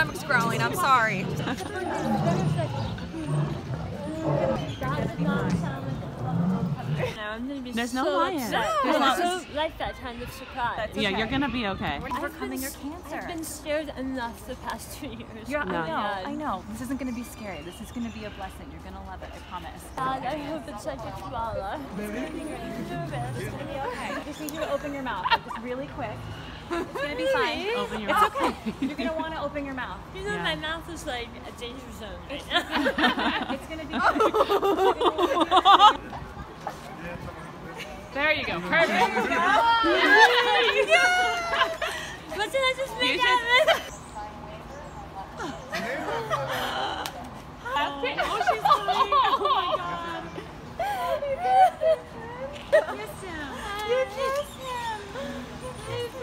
stomach's growling. I'm sorry. I'm gonna be There's so no lion. upset. There's I so like that kind of surprise. Yeah, you're gonna be okay. I've overcoming been- your cancer. I've been scared enough the past two years. You're, Oh I know, I know. This isn't going to be scary. This is going to be a blessing. You're going to love it. I promise. God, I hope it's like a koala. It's gonna be great. I'm nervous. It's gonna be okay. I just need you to open your mouth, like, just really quick. open your it's mouth. okay. You're going to want to open your mouth. You know, yeah. my mouth is like a danger zone right now. it's going to be. There you go. Perfect. There what did I just make out of this? Oh, she's playing. Oh my god. You kissed him. You kissed him. You kissed him.